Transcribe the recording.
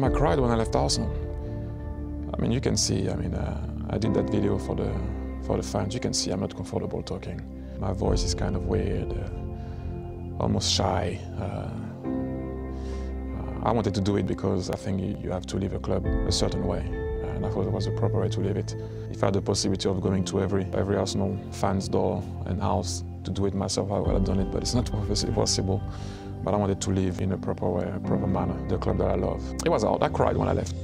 I cried when I left Arsenal. I mean, you can see, I mean, uh, I did that video for the, for the fans. You can see I'm not comfortable talking. My voice is kind of weird, uh, almost shy. Uh, I wanted to do it because I think you, you have to leave a club a certain way. And I thought it was the proper way to leave it. If I had the possibility of going to every, every Arsenal fan's door and house to do it myself, I would have done it, but it's not possible. But I wanted to live in a proper way, a proper manner, the club that I love. It was hard. I cried when I left.